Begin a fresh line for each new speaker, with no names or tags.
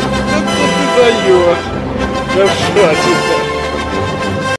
ты даешь. Хорошо.